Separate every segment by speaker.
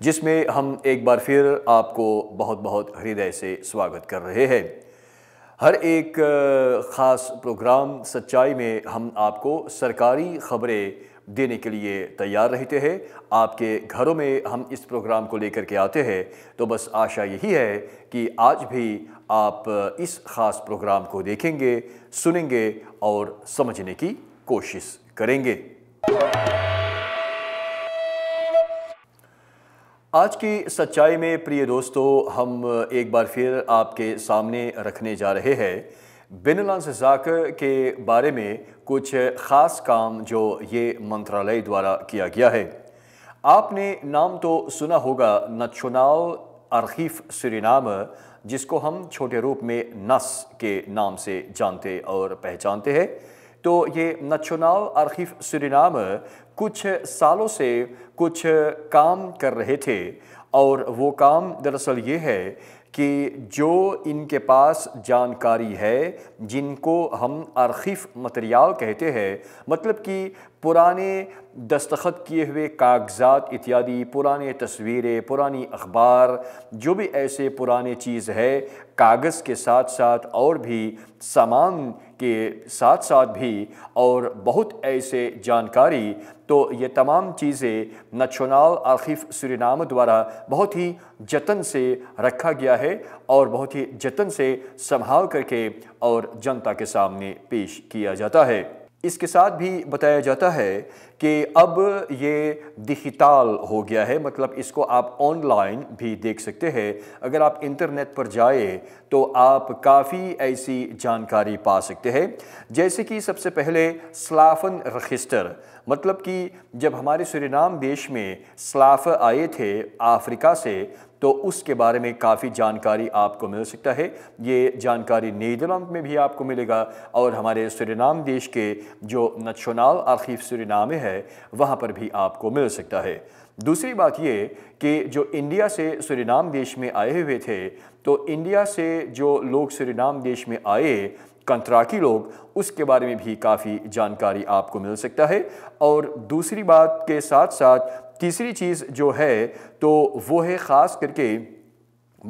Speaker 1: جس میں ہم ایک بار پھر آپ کو بہت بہت ہردے سے سواگت کر رہے ہیں۔ ہر ایک خاص پروگرام سچائی میں ہم آپ کو سرکاری خبریں دینے کے لیے تیار رہتے ہیں۔ آپ کے گھروں میں ہم اس پروگرام کو لے کر کے آتے ہیں۔ تو بس آشا یہی ہے کہ آج بھی آپ اس خاص پروگرام کو دیکھیں گے، سنیں گے اور سمجھنے کی کوشش کریں گے۔ آج کی سچائی میں پریے دوستو، ہم ایک بار پھر آپ کے سامنے رکھنے جا رہے ہیں۔ بینلانس زاکر کے بارے میں کچھ خاص کام جو یہ منترالے دوارا کیا گیا ہے۔ آپ نے نام تو سنا ہوگا نچناؤ ارخیف سرینام، جس کو ہم چھوٹے روپ میں نس کے نام سے جانتے اور پہچانتے ہیں۔ تو یہ نچناؤ ارخیف سرینام کچھ سالوں سے کچھ کام کر رہے تھے اور وہ کام دراصل یہ ہے کہ جو ان کے پاس جانکاری ہے، جن کو ہم ارخیف متریال کہتے ہیں مطلب کہ پرانے دستخط کیے ہوئے کاغذات، اتیادی پرانے تصویریں، پرانی اخبار، جو بھی ایسے پرانے چیز ہے کاغذ کے ساتھ ساتھ اور بھی سامان کے ساتھ ساتھ بھی اور بہت ایسے جانکاری، تو یہ تمام چیزیں نچونال آخیف سرینام دوارا بہت ہی جتن سے رکھا گیا ہے اور بہت ہی جتن سے سنبھال کر کے اور جنتا کے سامنے پیش کیا جاتا ہے۔ اس کے ساتھ بھی بتایا جاتا ہے کہ اب یہ ڈیجیٹال ہو گیا ہے مطلب اس کو آپ آن لائن بھی دیکھ سکتے ہیں۔ اگر آپ انٹرنیٹ پر جائے تو آپ کافی ایسی جانکاری پا سکتے ہیں۔ جیسے کہ سب سے پہلے سلافن رخستر مطلب کہ جب ہمارے سرینام دیش میں سلاف آئے تھے افریقہ سے، تو اس کے بارے میں کافی جانکاری آپ کو مل سکتا ہے۔ یہ جانکاری نیدرلینڈ میں بھی آپ کو ملے گا اور ہمارے سرینام دیش کے جو نچونال آرخیف سرینام ہے ہے، وہاں پر بھی آپ کو مل سکتا ہے۔ دوسری بات یہ کہ جو انڈیا سے سرینام دیش میں آئے ہوئے تھے، تو انڈیا سے جو لوگ سرینام دیش میں آئے، کنتراکی لوگ، اس کے بارے میں بھی کافی جانکاری آپ کو مل سکتا ہے۔ اور دوسری بات کے ساتھ ساتھ تیسری چیز جو ہے، تو وہ ہے خاص کر کے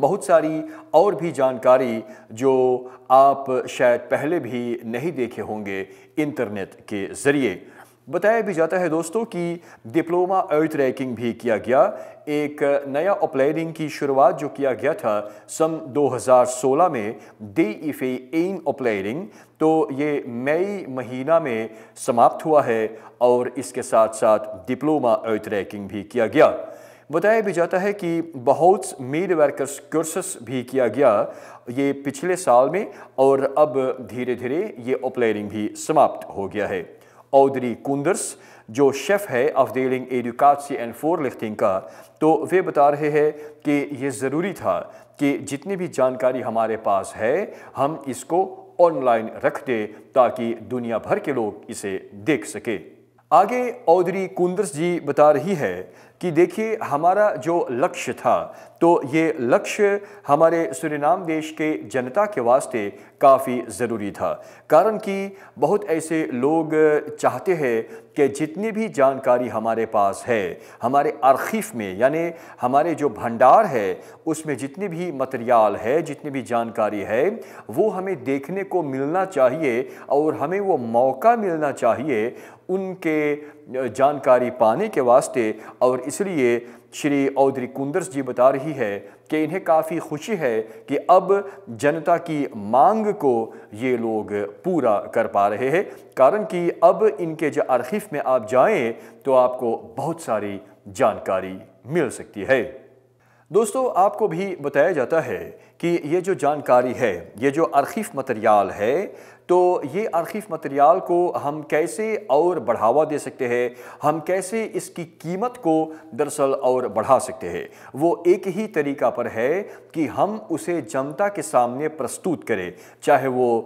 Speaker 1: بہت ساری اور بھی جانکاری جو آپ شاید پہلے بھی نہیں دیکھے ہوں گے انٹرنیٹ کے ذریعے۔ بتایا بھی جاتا ہے دوستوں کہ ڈپلوما ارتھ ریکنگ بھی کیا گیا۔ ایک نیا اپلیرنگ کی شروعات جو کیا گیا تھا سن دو ہزار سولہ میں ڈی ایف اے این اپلیرنگ تو یہ مئی مہینہ میں سماپت ہوا ہے اور اس کے ساتھ ساتھ ڈپلوما ارتھ ریکنگ بھی کیا گیا۔ بتایا بھی جاتا ہے کہ بہت میڈ ورکرس کورسز بھی کیا گیا یہ پچھلے سال میں اور اب دھیرے دھیرے یہ اپلیرنگ بھی سماپت ہو گیا ہے۔ اودری کندرس جو شیف ہے افدیلنگ ایڈوکاسی اینڈ فورلختنگ کا، تو وہ بتا رہے ہیں کہ یہ ضروری تھا کہ جتنی بھی جانکاری ہمارے پاس ہے، ہم اس کو آن لائن رکھ دے تاکہ دنیا بھر کے لوگ اسے دیکھ سکے آگے اودری کندرس جی بتا رہی ہے کہ دیکھیے ہمارا جو لکش تھا، تو یہ لکش ہمارے سرینام دیش کے جنتا کے واسطے کافی ضروری تھا۔ کارن کہ بہت ایسے لوگ چاہتے ہیں کہ جتنی بھی جانکاری ہمارے پاس ہے، ہمارے ارخیف میں یعنی ہمارے جو بھنڈار ہے، اس میں جتنی بھی متریال ہے، جتنی بھی جانکاری ہے، وہ ہمیں دیکھنے کو ملنا چاہیے اور ہمیں وہ موقع ملنا چاہیے ان کے جانکاری پانے کے واسطے اور اس لیے شری عودری کندرس جی بتا رہی ہے کہ انہیں کافی خوشی ہے کہ اب جنتا کی مانگ کو یہ لوگ پورا کر پا رہے ہیں۔ کارن کی اب ان کے جو ارخیف میں آپ جائیں تو آپ کو بہت ساری جانکاری مل سکتی ہے۔ دوستو، آپ کو بھی بتایا جاتا ہے کہ یہ جو جانکاری ہے، یہ جو ارخیف مطریال ہے تو یہ آرخیف مٹیریال کو ہم کیسے اور بڑھاوا دے سکتے ہیں؟ ہم کیسے اس کی قیمت کو دراصل اور بڑھا سکتے ہیں؟ وہ ایک ہی طریقہ پر ہے کہ ہم اسے جنتا کے سامنے پرستوت کریں، چاہے وہ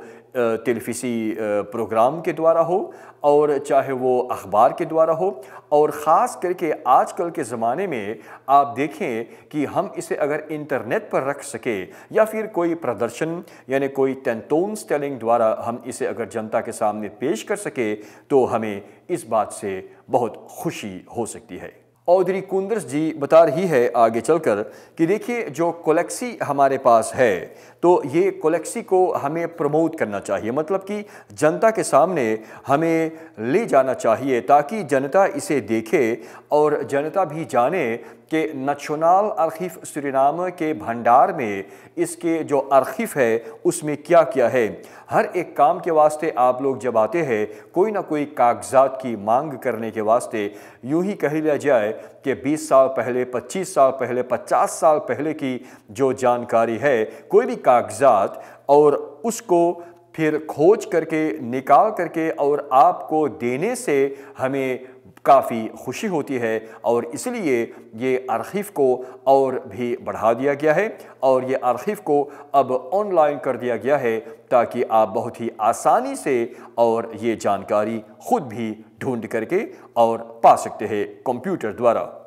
Speaker 1: ٹیلیفیسی پروگرام کے دوارا ہو اور چاہے وہ اخبار کے دوارا ہو اور خاص کر کے آج کل کے زمانے میں آپ دیکھیں کہ ہم اسے اگر انٹرنیٹ پر رکھ سکے یا پھر کوئی پردرشن یعنی کوئی تینتون سٹیلنگ دوارا ہم اسے اگر جنتا کے سامنے پیش کر سکے تو ہمیں اس بات سے بہت خوشی ہو سکتی ہے۔ اودری کندرس جی بتا رہی ہے آگے چل کر کہ دیکھیے جو کولیکسی ہمارے پاس ہے تو یہ کولیکسی کو ہمیں پروموٹ کرنا چاہیے مطلب کہ جنتا کے سامنے ہمیں لے جانا چاہیے تاکہ جنتا اسے دیکھے اور جنتا بھی جانے کہ نچونال ارخیف سرینام کے بھنڈار میں اس کے جو ارخیف ہے، اس میں کیا کیا ہے؟ ہر ایک کام کے واسطے آپ لوگ جب آتے ہیں، کوئی نہ کوئی کاغذات کی مانگ کرنے کے واسطے یوں ہی کہہ لیا جائے کہ بیس سال پہلے، پچیس سال پہلے، پچاس سال پہلے کی جو جانکاری ہے، کوئی بھی کاغذات اور اس کو پھر کھوج کر کے، نکال کر کے اور آپ کو دینے سے ہمیں کافی خوشی ہوتی ہے اور اس لیے یہ ارخیف کو اور بھی بڑھا دیا گیا ہے اور یہ ارخیف کو اب آن لائن کر دیا گیا ہے تاکہ آپ بہت ہی آسانی سے اور یہ جانکاری خود بھی ڈھونڈ کر کے اور پا سکتے ہیں کمپیوٹر دوارا۔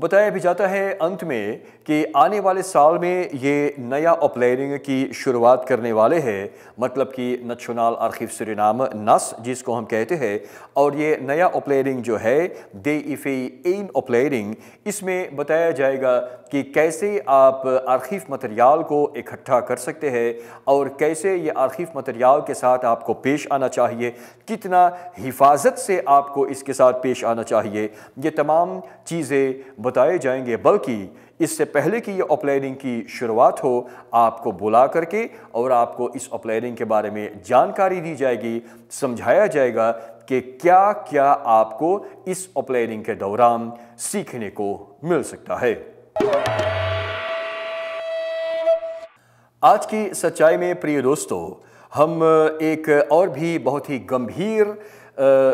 Speaker 1: بتایا بھی جاتا ہے انت میں کہ آنے والے سال میں یہ نیا اپلیننگ کی شروعات کرنے والے ہیں۔ مطلب کہ نچونال ارخیف سرینام نس، جس کو ہم کہتے ہیں۔ اور یہ نیا اپلیننگ جو ہے، دے ایفی این اپلیننگ اس میں بتایا جائے گا کہ کیسے آپ ارخیف مٹیریال کو اکٹھا کر سکتے ہیں اور کیسے یہ ارخیف مٹیریال کے ساتھ آپ کو پیش آنا چاہیے۔ کتنا حفاظت سے آپ کو اس کے ساتھ پیش آنا چاہیے۔ یہ تمام چیزیں بتائے جائیں گے، بلکہ اس سے پہلے کی یہ اپلیننگ کی شروعات ہو، آپ کو بلا کر کے اور آپ کو اس اپلیننگ کے بارے میں جانکاری دی جائے گی، سمجھایا جائے گا کہ کیا کیا آپ کو اس اپلیننگ کے دوران سیکھنے کو مل سکتا ہے۔ آج کی سچائی میں پریے دوستو، ہم ایک اور بھی بہت ہی گمبھیر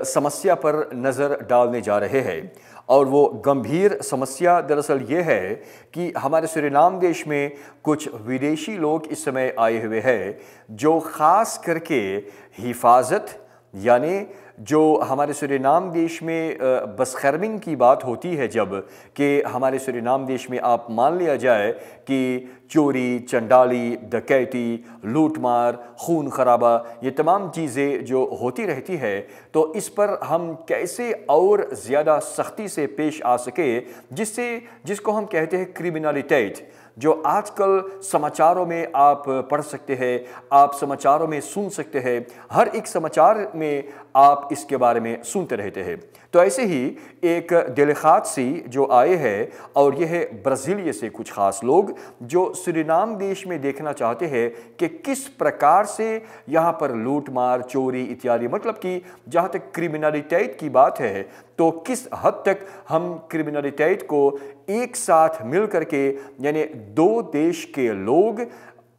Speaker 1: سمسیا پر نظر ڈالنے جا رہے ہیں۔ اور وہ گمبھیر سمسیا دراصل یہ ہے کہ ہمارے سرینام دیش میں کچھ ودیشی لوگ اس سمے آئے ہوئے ہیں جو خاص کر کے حفاظت یعنی جو ہمارے سرینام دیش میں بسخرمنگ کی بات ہوتی ہے جبکہ ہمارے سرینام دیش میں آپ مان لیا جائے کہ چوری، چنڈالی دکیتی لوٹ مار خون خرابہ، یہ تمام چیزیں جو ہوتی رہتی ہے، تو اس پر ہم کیسے اور زیادہ سختی سے پیش آ سکے جس سے، جس کو ہم کہتے ہیں کریمنالٹیٹ جو آج کل سماچاروں میں آپ پڑھ سکتے ہیں، آپ سماچاروں میں سن سکتے ہیں، ہر ایک سماچار میں آپ اس کے بارے میں سنتے رہتے ہیں۔ تو ایسے ہی ایک دلخات سی جو آئے ہیں اور یہ ہے برازیلیے سے کچھ خاص لوگ جو سرینام دیش میں دیکھنا چاہتے ہیں کہ کس پرکار سے یہاں پر لوٹ مار، چوری، اتیادی مطلب کہ جہاں تک کریمنالٹیٹ کی بات ہے تو کس حد تک ہم کریمنالٹیٹ کو ایک ساتھ مل کر کے یعنی دو دیش کے لوگ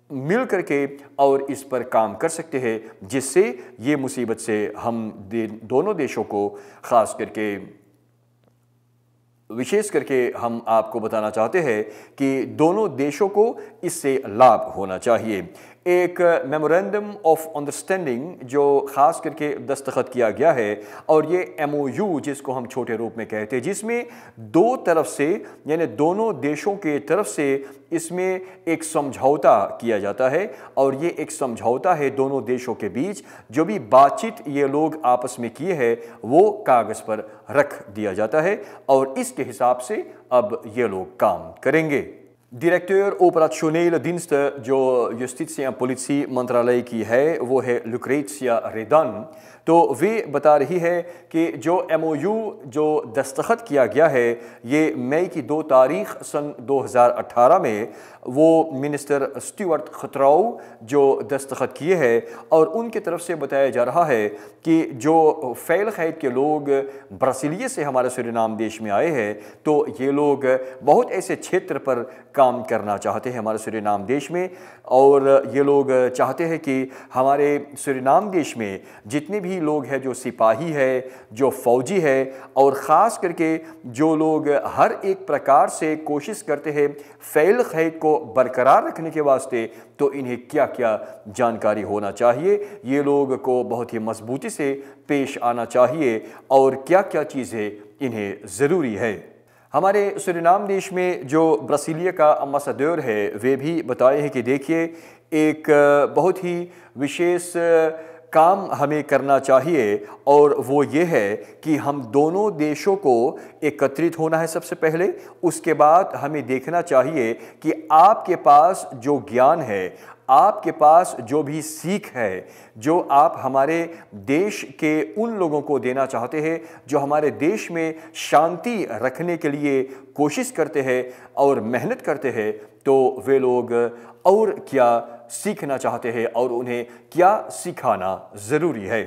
Speaker 1: مل کر کے اور اس پر کام کر سکتے ہیں، جس سے یہ مصیبت سے ہم دونوں دیشوں کو خاص کر کے، وشیش کر کے ہم آپ کو بتانا چاہتے ہیں کہ دونوں دیشوں کو اس سے لابھ ہونا چاہیے۔ ایک میمورینڈم آف انڈرسٹینڈنگ جو خاص کر کے دستخط کیا گیا ہے اور یہ ایم او یو جس کو ہم چھوٹے روپ میں کہتے ہیں، جس میں دو طرف سے یعنی دونوں دیشوں کے طرف سے اس میں ایک سمجھوتا کیا جاتا ہے اور یہ ایک سمجھوتا ہے دونوں دیشوں کے بیچ، جو بھی بات چیت یہ لوگ آپس میں کیے ہیں، وہ کاغذ پر رکھ دیا جاتا ہے اور اس کے حساب سے اب یہ لوگ کام کریں گے۔ ڈائریکٹر operationele diensten جو جسٹیسیا پولیسی منترالیہ کی ہے وہ ہے لکریتسیا ریدن تو وہ بتا رہی ہے کہ جو ایم او یو جو دستخط کیا گیا ہے یہ مئی کی دو تاریخ سن دو ہزار اٹھارہ میں وہ منسٹر سٹیورٹ خطراؤ جو دستخط کیے ہیں اور ان کی طرف سے بتایا جا رہا ہے کہ جو فیل خید کے لوگ برسیلیے سے ہمارے سرینام دیش میں آئے ہیں تو یہ لوگ بہت ایسے چھیتر پر کام کرنا چاہتے ہیں ہمارے سرینام دیش میں اور یہ لوگ چاہتے ہیں کہ ہمارے سرینام دیش میں جتنے بھی لوگ ہیں جو سپاہی ہے، جو فوجی ہے اور خاص کر کے جو لوگ ہر ایک پرکار سے کوشش کرتے ہیں فیل خید کو برقرار رکھنے کے واسطے، تو انہیں کیا کیا جانکاری ہونا چاہیے؟ یہ لوگ کو بہت ہی مضبوطی سے پیش آنا چاہیے اور کیا کیا چیزیں انہیں ضروری ہے ہمارے سرینام دیش میں جو برسیلیا کا امباسڈور ہے، وہ بھی بتائے ہیں کہ دیکھیے، ایک بہت ہی وشیش کام ہمیں کرنا چاہیے اور وہ یہ ہے کہ ہم دونوں دیشوں کو ایکترت ہونا ہے سب سے پہلے۔ اس کے بعد ہمیں دیکھنا چاہیے کہ آپ کے پاس جو گیان ہے، آپ کے پاس جو بھی سیکھ ہے، جو آپ ہمارے دیش کے ان لوگوں کو دینا چاہتے ہیں، جو ہمارے دیش میں شانتی رکھنے کے لیے کوشش کرتے ہیں اور محنت کرتے ہیں، تو وہ لوگ اور کیا سیکھنا چاہتے ہیں اور انہیں کیا سکھانا ضروری ہے۔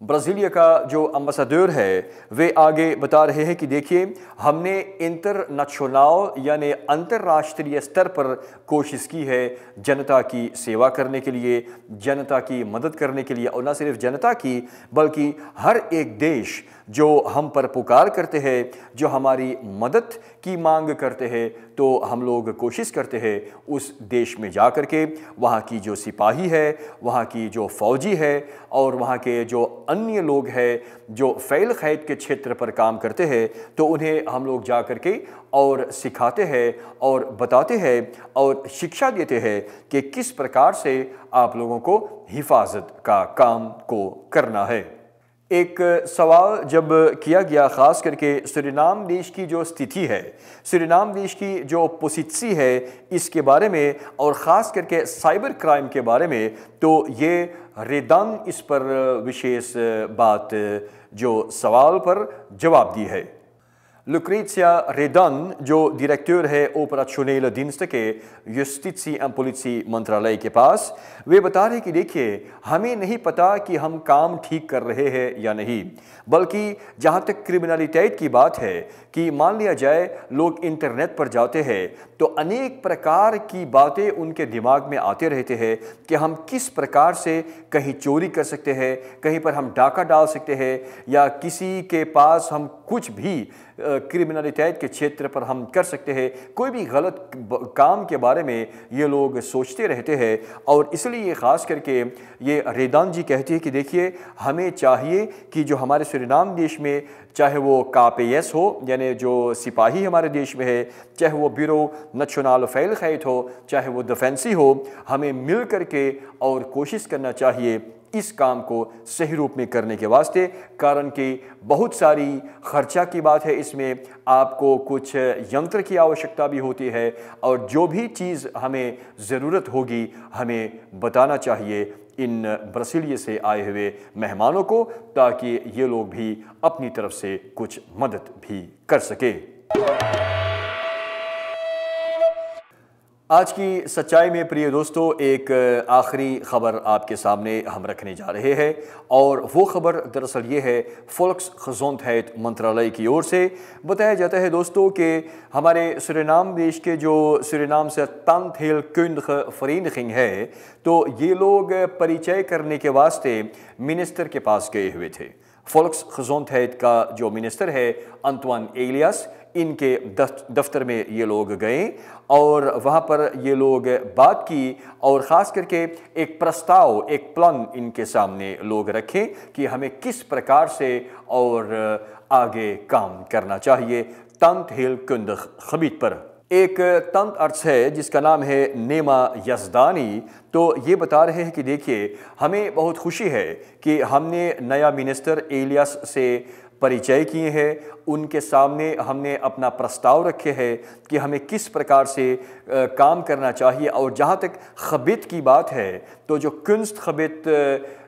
Speaker 1: برازیلیا کا جو امباسڈور ہے، وہ آگے بتا رہے ہیں کہ دیکھیے، ہم نے انتر نچوناؤ یعنی انترراشٹریہ سطر پر کوشش کی ہے جنتا کی سیوا کرنے کے لیے، جنتا کی مدد کرنے کے لیے، اور نہ صرف جنتا کی بلکہ ہر ایک دیش جو ہم پر پکار کرتے ہیں، جو ہماری مدد کی مانگ کرتے ہیں، تو ہم لوگ کوشش کرتے ہیں اس دیش میں جا کر کے وہاں کی جو سپاہی ہے، وہاں کی جو فوجی ہے، اور وہاں کے جو انیہ لوگ ہیں جو فیل خید کے چھیتر پر کام کرتے ہیں، تو انہیں ہم لوگ جا کر کے اور سکھاتے ہیں اور بتاتے ہیں اور شکشا دیتے ہیں کہ کس پرکار سے آپ لوگوں کو حفاظت کا کام کو کرنا ہے۔ ایک سوال جب کیا گیا، خاص کر کے سرینام دیش کی جو ستیتھی ہے، سرینام دیش کی جو پوسیتسی ہے اس کے بارے میں اور خاص کر کے سائبر کرائم کے بارے میں، تو یہ ریدان اس پر وشیش بات جو سوال پر جواب دی ہے۔ لکریتسیا ریدن جو ڈیریکٹر ہے اوپراشونیل دینست کے یوسٹیسی ایم پولیسی منترالیہ کے پاس وہ بتا رہے کہ دیکھیے ہمیں نہیں پتا کہ ہم کام ٹھیک کر رہے ہیں یا نہیں بلکہ جہاں تک کرمنالیٹیٹ کی بات ہے کہ مان لیا جائے لوگ انٹرنیٹ پر جاتے ہیں، تو انیک پرکار کی باتیں ان کے دماغ میں آتے رہتے ہیں کہ ہم کس پرکار سے کہیں چوری کر سکتے ہیں، کہیں پر ہم ڈاکہ ڈال سکتے ہیں یا کسی کے پاس ہم کچھ بھی کرمنالٹیٹ کے چھیتر پر ہم کر سکتے ہیں۔ کوئی بھی غلط کام کے بارے میں یہ لوگ سوچتے رہتے ہیں۔ اور اس لیے خاص کر کے یہ ریدان جی کہتے ہیں کہ دیکھیے، ہمیں چاہیے کہ جو ہمارے سرینام دیش میں چاہے وہ کاپیس ہو یعنی جو سپاہی ہمارے دیش میں ہے، چاہے وہ بیرو نچونال فیل خیت ہو، چاہے وہ ڈیفینسی ہو، ہمیں مل کر کے اور کوشش کرنا چاہیے اس کام کو صحیح روپ میں کرنے کے واسطے۔ کارن کہ بہت ساری خرچہ کی بات ہے اس میں، آپ کو کچھ ینتر کی آوشکتا بھی ہوتی ہے اور جو بھی چیز ہمیں ضرورت ہوگی، ہمیں بتانا چاہیے۔ ان برسیلیے سے آئے ہوئے مہمانوں کو تاکہ یہ لوگ بھی اپنی طرف سے کچھ مدد بھی کر سکے آج کی سچائی میں پریے دوستو، ایک آخری خبر آپ کے سامنے ہم رکھنے جا رہے ہیں۔ اور وہ خبر دراصل یہ ہے، فولکس خزونت ہیت منترالیہ کی اور سے بتایا جاتا ہے دوستو کہ ہمارے سرینام دیش کے جو سرینام سے تن تھیل کنڈ فرینخنگ ہے، تو یہ لوگ پریچے کرنے کے واسطے منسٹر کے پاس گئے ہوئے تھے۔ فولکس خزونت ہیت کا جو منسٹر ہے، انتوان ایلیاس ان کے دفتر میں یہ لوگ گئے اور وہاں پر یہ لوگ بات کی اور خاص کر کے ایک پرستاؤ، ایک پلان ان کے سامنے لوگ رکھیں کہ ہمیں کس پرکار سے اور آگے کام کرنا چاہیے۔ تنت ہیل کند خبیت پر۔ ایک تنت ارتھ ہے جس کا نام ہے نیما یزدانی۔ تو یہ بتا رہے ہیں کہ دیکھیے، ہمیں بہت خوشی ہے کہ ہم نے نیا منسٹر ایلیاس سے پریچے کیے ہیں، ان کے سامنے ہم نے اپنا پرستاؤ رکھے ہے کہ ہمیں کس پرکار سے کام کرنا چاہیے۔ اور جہاں تک خبت کی بات ہے، تو جو کنست خبت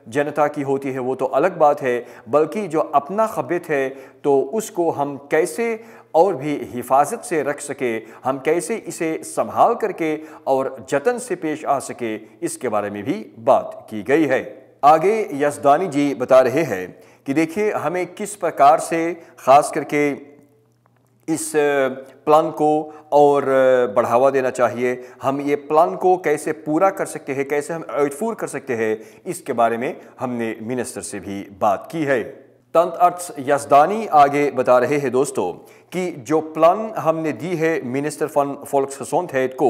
Speaker 1: جنتا کی ہوتی ہے، وہ تو الگ بات ہے۔ بلکہ جو اپنا خبت ہے، تو اس کو ہم کیسے اور بھی حفاظت سے رکھ سکے، ہم کیسے اسے سنبھال کر کے اور جتن سے پیش آ سکے، اس کے بارے میں بھی بات کی گئی ہے۔ آگے یزدانی جی بتا رہے ہیں کہ دیکھیے ہمیں کس پرکار سے خاص کر کے اس پلان کو اور بڑھاوا دینا چاہیے۔ ہم یہ پلان کو کیسے پورا کر سکتے ہیں، کیسے ہم ایڈفور کر سکتے ہیں، اس کے بارے میں ہم نے منسٹر سے بھی بات کی ہے۔ تنت ارتس یزدانی آگے بتا رہے ہیں دوستو کہ جو پلان ہم نے دی ہے منسٹر فن فولکس خسونت ہے کو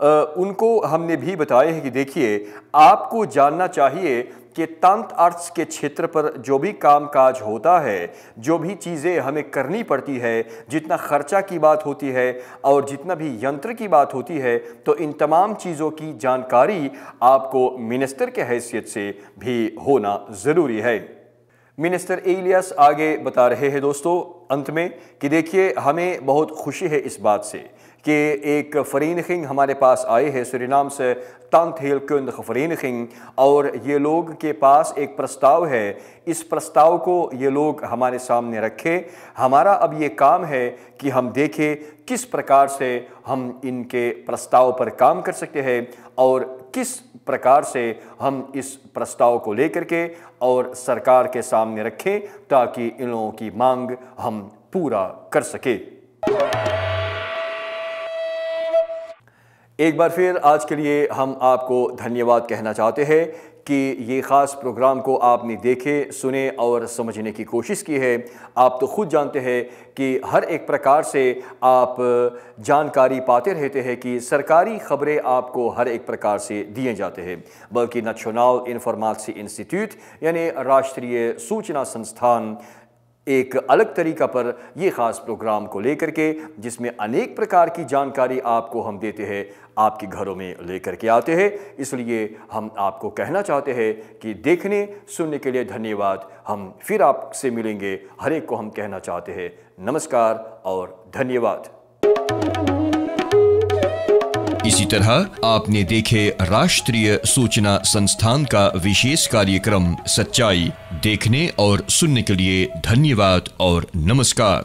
Speaker 1: ان کو ہم نے بھی بتائے ہیں کہ دیکھیے، آپ کو جاننا چاہیے کہ تانت ارتس کے چھتر پر جو بھی کام کاج ہوتا ہے، جو بھی چیزیں ہمیں کرنی پڑتی ہے، جتنا خرچہ کی بات ہوتی ہے اور جتنا بھی ینتر کی بات ہوتی ہے، تو ان تمام چیزوں کی جانکاری آپ کو منسٹر کے حیثیت سے بھی ہونا ضروری ہے۔ منسٹر ایلیس آگے بتا رہے ہیں دوستو، انت میں کہ دیکھیے، ہمیں بہت خوشی ہے اس بات سے کہ ایک فرین خنگ ہمارے پاس آئے ہیں سرینام سے تانت ہیل کند فرین خنگ، اور یہ لوگ کے پاس ایک پرستاو ہے۔ اس پرستاو کو یہ لوگ ہمارے سامنے رکھے ہمارا اب یہ کام ہے کہ ہم دیکھیں کس پرکار سے ہم ان کے پرستاو پر کام کر سکتے ہیں اور کس پرکار سے ہم اس پرستاؤ کو لے کر کے اور سرکار کے سامنے رکھیں تاکہ ان لوگوں کی مانگ ہم پورا کر سکے ایک بار پھر آج کے لیے ہم آپ کو دھنیہ کہنا چاہتے ہیں۔ کہ یہ خاص پروگرام کو آپ نے دیکھے، سنے اور سمجھنے کی کوشش کی ہے۔ آپ تو خود جانتے ہیں کہ ہر ایک پرکار سے آپ جانکاری پاتے رہتے ہیں کہ سرکاری خبریں آپ کو ہر ایک پرکار سے دیے جاتے ہیں۔ بلکہ نیشنل انفارمیسی انسٹیٹیوٹ یعنی راشٹریہ سوچنا سنستھان ایک الگ طریقہ پر یہ خاص پروگرام کو لے کر کے، جس میں انیک پرکار کی جانکاری آپ کو ہم دیتے ہیں، آپ کے گھروں میں لے کر کے آتے ہیں۔ اس لیے ہم آپ کو کہنا چاہتے ہیں کہ دیکھنے، سننے کے لیے دھنیہ واد ہم پھر آپ سے ملیں گے۔ ہر ایک کو ہم کہنا چاہتے ہیں۔ نمسکار اور دھنیہ واد
Speaker 2: اسی طرح آپ نے دیکھے راشٹریہ سوچنا سنستھان کا وشیش کاریہ سچائی دیکھنے اور سننے کے لیے دھنیہ واد اور نمسکار۔